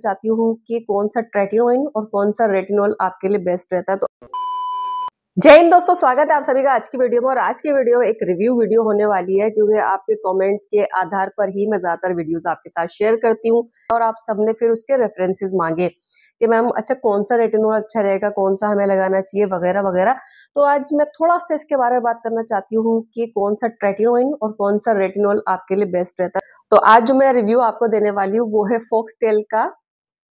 चाहती हूँ कि कौन सा ट्रेटिनोइन और कौन सा रेटिनोल आपके लिए बेस्ट रहता है तो जय हिंद दोस्तों, स्वागत है आप सभी का आज की वीडियो में। और आज की वीडियो एक रिव्यू वीडियो होने वाली है, क्योंकि आपके कमेंट्स के आधार पर ही मैं ज़्यादातर वीडियोस आपके साथ शेयर करती हूँ और आप सबने फिर उसके रेफरेंसेस मांगे कि मैम अच्छा कौन सा रेटिनोल अच्छा रहेगा, कौन सा हमें लगाना चाहिए, वगैरह वगैरह। तो आज मैं थोड़ा सा इसके बारे में बात करना चाहती हूँ कि कौन सा ट्रेटिनोइन और कौन सा रेटिनोल आपके लिए बेस्ट रहता है। तो आज जो मैं रिव्यू आपको देने वाली हूँ, वो है फोक्स टेल का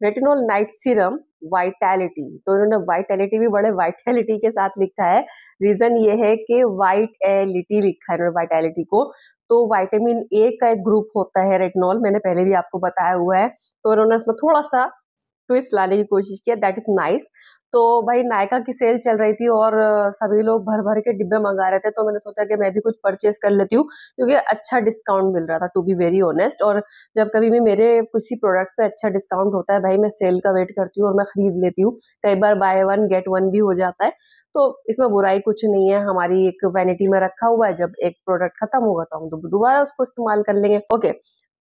रेटिनोल नाइट सीरम वाइटैलिटी तो इन्होंने वाइटैलिटी भी बड़े वाइटैलिटी के साथ लिखा है। रीजन ये है कि वाइट एलिटी लिखा है वाइटैलिटी को। तो वाइटामिन ए का एक ग्रुप होता है रेटिनॉल मैंने पहले भी आपको बताया हुआ है। तो इन्होंने इसमें थोड़ा सा ट्विस्ट लाने की कोशिश किया दैट इज़ नाइस तो भाई नायका की सेल चल रही थी और सभी लोग भर भर के डिब्बे मंगा रहे थे तो मैंने सोचा कि मैं भी कुछ परचेज कर लेती हूँ, क्योंकि अच्छा डिस्काउंट मिल रहा था टू बी वेरी ऑनेस्ट और जब कभी भी मेरे किसी प्रोडक्ट पे अच्छा डिस्काउंट होता है, भाई मैं सेल का वेट करती हूँ और मैं खरीद लेती हूँ। कई बार बाय वन गेट वन भी हो जाता है तो इसमें बुराई कुछ नहीं है, हमारी एक वैनिटी में रखा हुआ है, जब एक प्रोडक्ट खत्म होगा तो हम दोबारा उसको इस्तेमाल कर लेंगे। ओके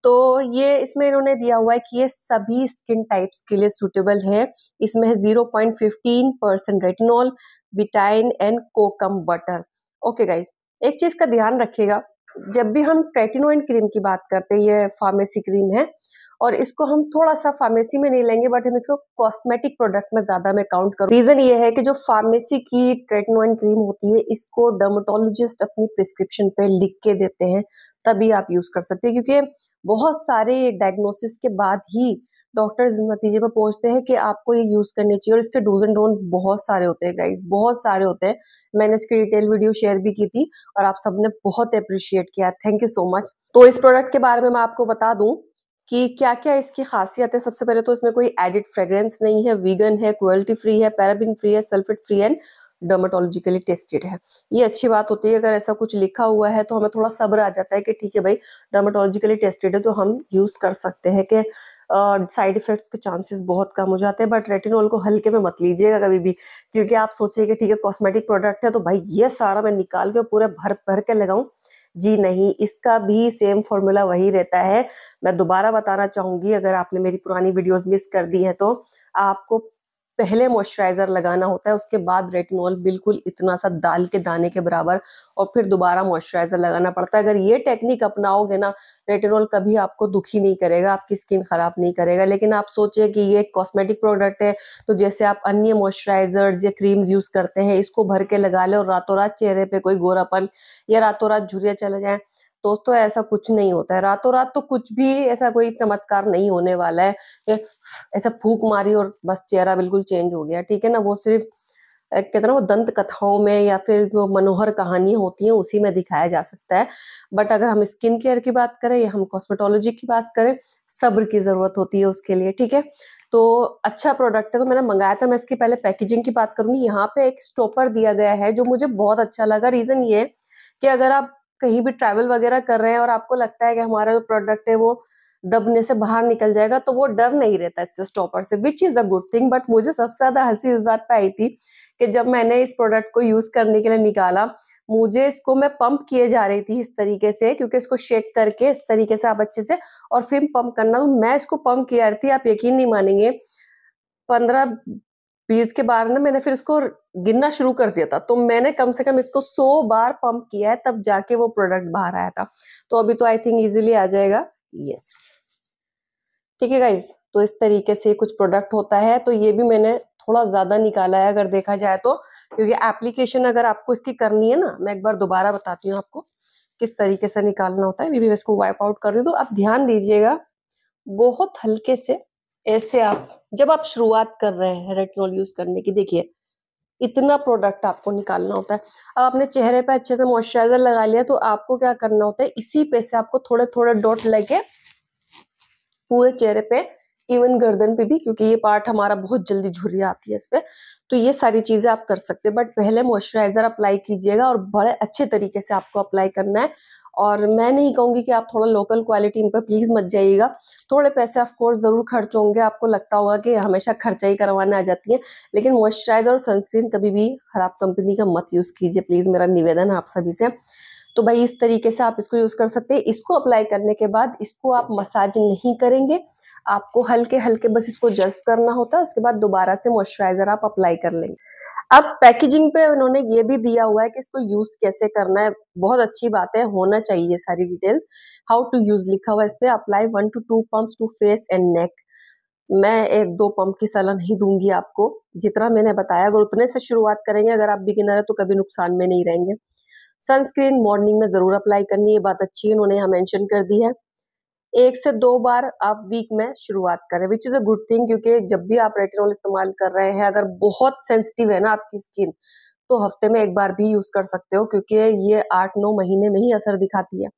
तो ये इसमें इन्होंने दिया हुआ है कि ये सभी स्किन टाइप्स के लिए सुटेबल है। इसमें है zero point fifteen percent retinol betaine and kokum butter okay guys एक चीज़ का ध्यान रखिएगा, जब भी हम ट्रेटिनोइन क्रीम की बात करते हैं, ये फार्मेसी क्रीम है, और इसको हम थोड़ा सा फार्मेसी में नहीं लेंगे बट हम इसको कॉस्मेटिक प्रोडक्ट में ज़्यादा में काउंट करूँ। रीजन ये है कि जो फार्मेसी की ट्रेटनोइन क्रीम होती है, इसको डर्माटोलॉजिस्ट अपनी प्रिस्क्रिप्शन पे लिख के देते हैं, तभी आप यूज़ कर सकते हैं, क्योंकि बहुत सारे डायग्नोसिस के बाद ही डॉक्टर इस नतीजे पर पहुँचते हैं कि आपको ये यूज़ करनी चाहिए और इसके डोज एंड डोन्स बहुत सारे होते हैं गाइस बहुत सारे होते हैं। मैंने इसकी डिटेल वीडियो शेयर भी की थी और आप सबने बहुत अप्रिशिएट किया। थैंक यू सो मच तो इस प्रोडक्ट के बारे में मैं आपको बता दूँ कि क्या क्या इसकी खासियत है सबसे पहले तो इसमें कोई एडिड फ्रेग्रेंस नहीं है वीगन है क्रुअल्टी फ्री है पैराबिन फ्री है sulphate free and dermatologically tested है। ये अच्छी बात होती है, अगर ऐसा कुछ लिखा हुआ है तो हमें थोड़ा सब्र आ जाता है कि ठीक है भाई डर्माटोलॉजिकली टेस्टेड है तो हम यूज़ कर सकते हैं कि साइड इफेक्ट्स के चांसेस बहुत कम हो जाते हैं बट रेटिनॉल को हल्के में मत लीजिएगा कभी भी, क्योंकि आप सोचिए कि ठीक है कॉस्मेटिक प्रोडक्ट है तो भाई ये सारा मैं निकाल के पूरे भर भर के लगाऊँ। जी नहीं, इसका भी सेम फॉर्मूला वही रहता है। मैं दोबारा बताना चाहूँगी, अगर आपने मेरी पुरानी वीडियोस मिस कर दी है तो आपको पहले मॉइस्चराइजर लगाना होता है, उसके बाद रेटिनॉल बिल्कुल इतना सा दाल के दाने के बराबर और फिर दोबारा मॉइस्चराइजर लगाना पड़ता है। अगर ये टेक्निक अपनाओगे ना रेटिनॉल कभी आपको दुखी नहीं करेगा, आपकी स्किन खराब नहीं करेगा, लेकिन आप सोचिए कि ये एक कॉस्मेटिक प्रोडक्ट है तो जैसे आप अन्य मॉइस्चराइजर्स या क्रीम्स यूज़ करते हैं, इसको भर के लगा ले और रातों रात चेहरे पर कोई गोरापन या रातों रात झुरिया चले जाए दोस्तों ऐसा कुछ नहीं होता है। रातों रात तो कुछ भी ऐसा कोई चमत्कार नहीं होने वाला है ऐसा फूक मारी और बस चेहरा बिल्कुल चेंज हो गया। ठीक है ना? वो सिर्फ़ कहते ना, वो दंत कथाओं में या फिर जो मनोहर कहानियाँ होती हैं, उसी में दिखाया जा सकता है। बट अगर हम स्किन केयर की बात करें या हम कॉस्मेटोलॉजी की बात करें, सब्र की ज़रूरत होती है उसके लिए। ठीक है? तो अच्छा प्रोडक्ट है तो मैंने मंगाया था। मैं इसकी पहले पैकेजिंग की बात करूँगी। यहाँ पे एक स्टॉपर दिया गया है जो मुझे बहुत अच्छा लगा। रीजन ये है कि अगर आप कहीं भी ट्रैवल वगैरह कर रहे हैं और आपको लगता है कि हमारा जो प्रोडक्ट है वो दबने से बाहर निकल जाएगा तो वो डर नहीं रहता इससे स्टॉपर से which is a good thing but मुझे सबसे ज़्यादा हँसी इस बात पे आई थी कि जब मैंने इस प्रोडक्ट को यूज़ करने के लिए निकाला, मुझे इसको मैं पंप किए जा रही थी इस तरीके से, क्योंकि इसको शेक करके, इस तरीके से आप अच्छे से, और फिर पंप करना तो मैं इसको पंप किया रही थी आप यकीन नहीं मानेंगे, पंद्रह बीस के बाद ना मैंने फिर इसको गिनना शुरू कर दिया था। तो मैंने कम से कम इसको सौ बार पंप किया है, तब जाके वो प्रोडक्ट बाहर आया था। तो अभी तो आई थिंक इजीली आ जाएगा। यस ठीक है गाइज़ तो इस तरीके से कुछ प्रोडक्ट होता है तो ये भी मैंने थोड़ा ज़्यादा निकाला है, अगर देखा जाए तो। क्योंकि एप्लीकेशन अगर आपको इसकी करनी है ना, मैं एक बार दोबारा बताती हूँ आपको किस तरीके से निकालना होता है। भी मैं इसको वाइप आउट कर रही हूँ तो आप ध्यान दीजिएगा, बहुत हल्के से ऐसे आप, जब आप शुरुआत कर रहे हैं रेटिनॉल यूज़ करने की, देखिए, इतना प्रोडक्ट आपको निकालना होता है। अब आपने चेहरे पे अच्छे से मॉइस्चराइजर लगा लिया तो आपको क्या करना होता है, इसी पे से आपको थोड़े थोड़े डॉट लेके पूरे चेहरे पे इवन गर्दन पे भी, क्योंकि ये पार्ट हमारा बहुत जल्दी झुर्री आती है इस पे तो ये सारी चीज़ें आप कर सकते हैं। बट पहले मॉइस्चराइजर अप्लाई कीजिएगा और बड़े अच्छे तरीके से आपको अप्लाई करना है। और मैं नहीं कहूँगी कि आप थोड़ा लोकल क्वालिटी इन पर प्लीज़ मत जाइएगा। थोड़े पैसे ऑफ़ कोर्स ज़रूर खर्च होंगे। आपको लगता होगा कि हमेशा खर्चा ही करवाने आ जाती है। लेकिन मॉइस्चराइजर और सनस्क्रीन कभी भी खराब कंपनी का मत यूज़ कीजिए। प्लीज़ मेरा निवेदन है आप सभी से। तो भाई इस तरीके से आप इसको यूज़ कर सकते हैं। इसको अप्लाई करने के बाद इसको आप मसाज नहीं करेंगे। आपको हल्के हल्के बस इसको जस्ट करना होता है। उसके बाद दोबारा से मॉइस्चराइजर आप अप्लाई कर लेंगे। अब पैकेजिंग पे उन्होंने ये भी दिया हुआ है कि इसको यूज़ कैसे करना है। बहुत अच्छी बात है, होना चाहिए सारी डिटेल्स हाउ टू यूज़ लिखा हुआ है इस पे। Apply one two two pumps to face and neck मैं एक दो पंप की सलाह नहीं दूँगी आपको। जितना मैंने बताया, अगर उतने से शुरुआत करेंगे, अगर आप बिगिनर है तो कभी नुकसान में नहीं रहेंगे। सनस्क्रीन मॉर्निंग में ज़रूर अप्लाई करनी ये बात अच्छी है, उन्होंने यहाँ मेंशन कर दी है। एक से दो बार आप वीक में शुरुआत करें which is a good thing क्योंकि जब भी आप रेटिनॉल इस्तेमाल कर रहे हैं, अगर बहुत सेंसिटिव है ना आपकी स्किन तो हफ़्ते में एक बार भी यूज़ कर सकते हो क्योंकि ये आठ नौ महीने में ही असर दिखाती है।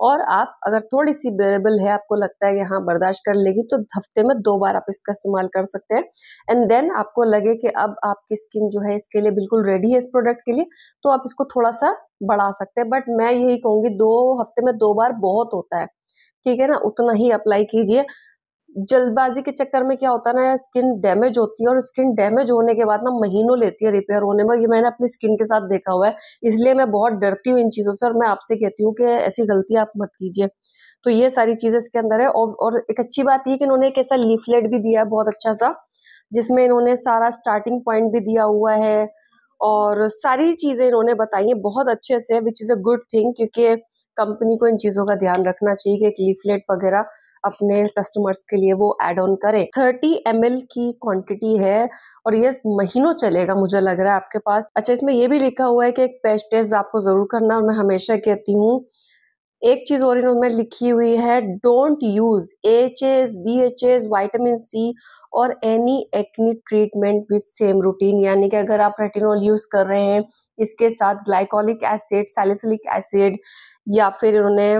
और आप अगर थोड़ी सी बेरेबल है, आपको लगता है कि हाँ बर्दाश्त कर लेगी तो हफ़्ते में दो बार आप इसका इस्तेमाल कर सकते हैं। एंड देन आपको लगे कि अब आपकी स्किन जो है, इसके लिए बिल्कुल रेडी है इस प्रोडक्ट के लिए तो आप इसको थोड़ा सा बढ़ा सकते हैं। बट मैं यही कहूँगी, दो, हफ़्ते में दो बार बहुत होता है। ठीक है ना उतना ही अप्लाई कीजिए। जल्दबाजी के चक्कर में क्या होता है ना स्किन डैमेज होती है और स्किन डैमेज होने के बाद ना महीनों लेती है रिपेयर होने में। ये मैंने अपनी स्किन के साथ देखा हुआ है इसलिए मैं बहुत डरती हूँ इन चीज़ों से और मैं आपसे कहती हूँ कि ऐसी गलती आप मत कीजिए। तो ये सारी चीज़ें इसके अंदर है और, और एक अच्छी बात ये कि इन्होंने एक ऐसा लीफलेट भी दिया है बहुत अच्छा सा जिसमें इन्होंने सारा स्टार्टिंग पॉइंट भी दिया हुआ है और सारी चीज़ें इन्होंने बताई है बहुत अच्छे से which is a good thing क्योंकि कंपनी को इन चीज़ों का ध्यान रखना चाहिए कि एक लीफलेट वगैरह अपने कस्टमर्स के लिए वो एड ऑन करें। थर्टी एम की क्वांटिटी है और ये महीनों चलेगा मुझे लग रहा है आपके पास। अच्छा इसमें ये भी लिखा हुआ है कि एक पेस्ट टेस्ट आपको ज़रूर करना और मैं हमेशा कहती हूँ एक चीज़ और इन्होंने लिखी हुई है don't use H S B H S vitamin C और any acne treatment with same routine यानी कि अगर आप रेटिनॉल यूज़ कर रहे हैं, इसके साथ ग्लाइकोलिक एसिड सैलिसिलिक एसिड या फिर इन्होंने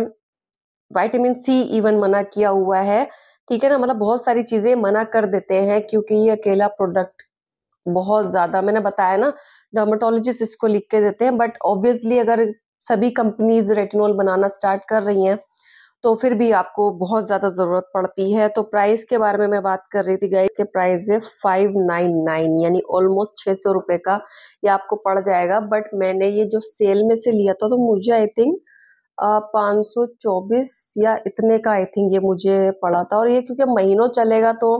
वाइटामिन सी इवन मना किया हुआ है। ठीक है ना? मतलब बहुत सारी चीज़ें मना कर देते हैं क्योंकि ये अकेला प्रोडक्ट बहुत ज़्यादा, मैंने बताया ना डर्माटोलॉजिस्ट इसको लिख के देते हैं बट ऑब्वियसली अगर सभी कंपनीज़ रेटिनॉल बनाना स्टार्ट कर रही हैं तो फिर भी आपको बहुत ज़्यादा ज़रूरत पड़ती है। तो प्राइस के बारे में मैं बात कर रही थी गाइस के प्राइस है फाइव नाइन नाइन यानी ऑलमोस्ट छह सौ रुपए का ये आपको पड़ जाएगा। बट मैंने ये जो सेल में से लिया था तो मुझे आई थिंक पाँच सौ चौबीस या इतने का आई थिंक ये मुझे पड़ा था। और ये क्योंकि महीनों चलेगा तो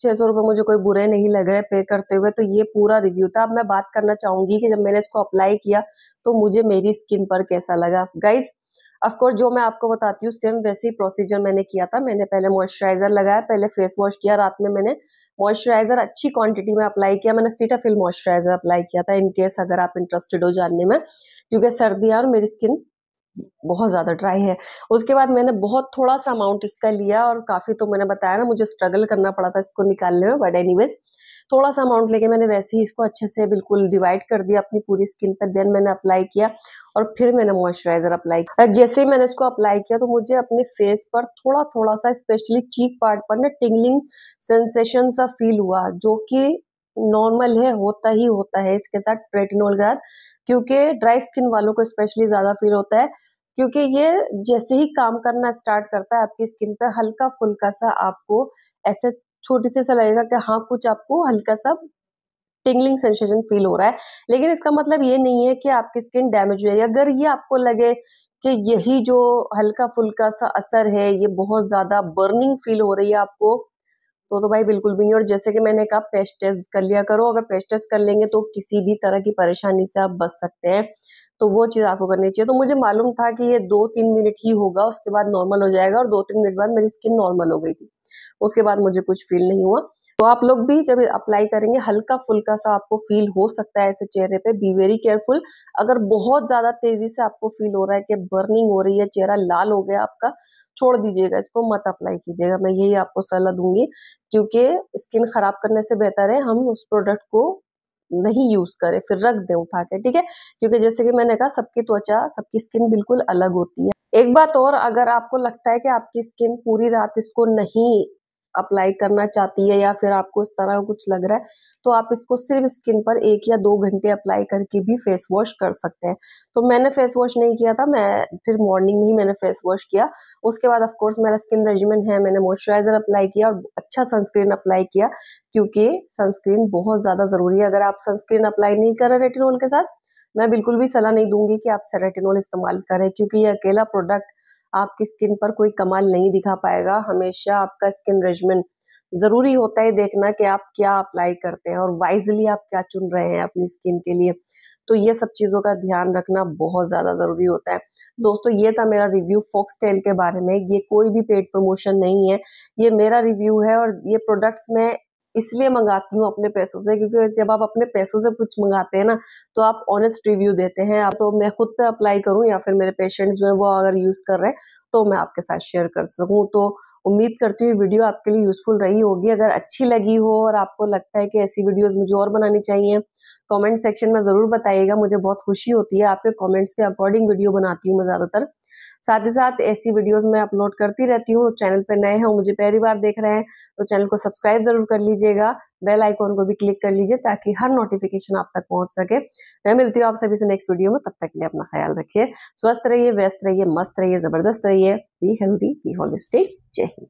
छह सौ रुपये मुझे कोई बुरे नहीं लग रहे पे करते हुए तो ये पूरा रिव्यू था। अब मैं बात करना चाहूँगी कि जब मैंने इसको अप्लाई किया तो मुझे मेरी स्किन पर कैसा लगा? गाइज़ अफकोर्स जो मैं आपको बताती हूँ सेम वैसे ही प्रोसीजर मैंने किया था। मैंने पहले मॉइस्चराइजर लगाया, पहले फेस वॉश किया, रात में मैंने मॉइस्चराइजर अच्छी क्वांटिटी में अप्लाई किया। मैंने सीटाफिल मॉइस्चराइजर अप्लाई किया था इनकेस अगर आप इंटरेस्टेड हो जानने में, क्योंकि सर्दियाँ और मेरी स्किन बहुत ज़्यादा ड्राई है। उसके बाद मैंने बहुत थोड़ा सा अमाउंट इसका लिया और काफ़ी तो मैंने बताया ना, मुझे स्ट्रगल करना पड़ा था इसको निकालने में बट एनीवेज थोड़ा सा अमाउंट लेके मैंने वैसे ही इसको अच्छे से बिल्कुल डिवाइड कर दिया अपनी पूरी स्किन पर देन मैंने अप्लाई किया और फिर मैंने मॉइस्चराइजर अप्लाई किया। जैसे ही मैंने इसको अप्लाई किया तो मुझे अपने फेस पर थोड़ा थोड़ा सा स्पेशली चीक पार्ट पर ना टिंगलिंग सेंसेशन सा फील हुआ, जो कि नॉर्मल है, होता ही होता है इसके साथ ट्रेटिनोल के। साथ क्योंकि ड्राई स्किन वालों को स्पेशली ज़्यादा फील होता है, क्योंकि ये जैसे ही काम करना स्टार्ट करता है आपकी स्किन पे, हल्का फुल्का सा आपको ऐसे छोटी से सा लगेगा कि हाँ कुछ आपको हल्का सा टिंगलिंग सेंसेशन फील हो रहा है। लेकिन इसका मतलब ये नहीं है कि आपकी स्किन डैमेज हुई है। अगर ये आपको लगे कि यही जो हल्का फुल्का सा असर है, ये बहुत ज़्यादा बर्निंग फील हो रही है आपको तो तो भाई बिल्कुल भी नहीं। और जैसे कि मैंने कहा, पेस्ट टेस्ट कर लिया करो। अगर पेस्ट टेस्ट कर लेंगे तो किसी भी तरह की परेशानी से आप बच सकते हैं। तो वो चीज़ आपको करनी चाहिए। तो मुझे मालूम था कि ये दो तीन मिनट ही होगा, उसके बाद नॉर्मल हो जाएगा और दो तीन मिनट बाद मेरी स्किन नॉर्मल हो गई थी। उसके बाद मुझे कुछ फील नहीं हुआ। तो आप लोग भी जब अप्लाई करेंगे हल्का फुल्का सा आपको फील हो सकता है ऐसे चेहरे पे। बी वेरी केयरफुल अगर बहुत ज़्यादा तेज़ी से आपको फील हो रहा है कि बर्निंग हो रही है, चेहरा लाल हो गया आपका, छोड़ दीजिएगा, इसको मत अप्लाई कीजिएगा। मैं यही आपको सलाह दूँगी, क्योंकि स्किन खराब करने से बेहतर है, हम उस प्रोडक्ट को नहीं यूज़ करें, फिर रख दे उठा के ठीक है? क्योंकि जैसे कि मैंने कहा, सबकी त्वचा, सबकी स्किन बिल्कुल अलग होती है। एक बात और, अगर आपको लगता है कि आपकी स्किन पूरी रात इसको नहीं अप्लाई करना चाहती है या फिर आपको इस तरह कुछ लग रहा है तो आप इसको सिर्फ़ स्किन पर एक या दो घंटे अप्लाई करके भी फेस वॉश कर सकते हैं। तो मैंने फेस वॉश नहीं किया था, मैं फिर मॉर्निंग में ही मैंने फेस वॉश किया। उसके बाद ऑफकोर्स मेरा स्किन रेजिमेंट है, मैंने मॉइस्चराइजर अप्लाई किया और अच्छा सनस्क्रीन अप्लाई किया, क्योंकि सनस्क्रीन बहुत ज़्यादा ज़रूरी है। अगर आप सनस्क्रीन अप्लाई नहीं कर रहे रेटिनोल के साथ, मैं बिल्कुल भी सलाह नहीं दूँगी कि आप सेरेटिनोल इस्तेमाल करें, क्योंकि ये अकेला प्रोडक्ट आपकी स्किन पर कोई कमाल नहीं दिखा पाएगा। हमेशा आपका स्किन रेजमेंट ज़रूरी होता है देखना कि आप क्या अप्लाई करते हैं और वाइजली आप क्या चुन रहे हैं अपनी स्किन के लिए। तो ये सब चीज़ों का ध्यान रखना बहुत ज़्यादा ज़रूरी होता है। दोस्तों, ये था मेरा रिव्यू फॉक्स टेल के बारे में। ये कोई भी पेड प्रमोशन नहीं है। ये मेरा रिव्यू है और ये प्रोडक्ट्स में इसलिए मंगाती हूँ अपने पैसों से, क्योंकि जब आप अपने पैसों से कुछ मंगाते हैं ना तो आप ऑनेस्ट रिव्यू देते हैं। आप तो मैं खुद पे अप्लाई करूँ या फिर मेरे पेशेंट्स जो है वो अगर यूज़ कर रहे हैं तो मैं आपके साथ शेयर कर सकूँ। तो उम्मीद करती हूँ वीडियो आपके लिए यूजफुल रही होगी। अगर अच्छी लगी हो और आपको लगता है कि ऐसी वीडियोज़ मुझे और बनानी चाहिए कमेंट सेक्शन में ज़रूर बताइएगा, मुझे बहुत खुशी होती है, आपके कमेंट्स के अकॉर्डिंग वीडियो बनाती हूँ मैं ज़्यादातर। साथ ही साथ ऐसी वीडियोस मैं अपलोड करती रहती हूँ चैनल पर नए हैं मुझे पहली बार देख रहे हैं तो चैनल को सब्सक्राइब ज़रूर कर लीजिएगा बेल आइकॉन को भी क्लिक कर लीजिए ताकि हर नोटिफिकेशन आप तक पहुँच सके। मैं मिलती हूँ आप सभी से नेक्स्ट वीडियो में, तब तक के लिए अपना ख्याल रखिए, स्वस्थ रहिए, व्यस्त रहिए, मस्त रहिए, ज़बरदस्त रहिए बी हेल्दी बी होलिस्टिक जय हिंद।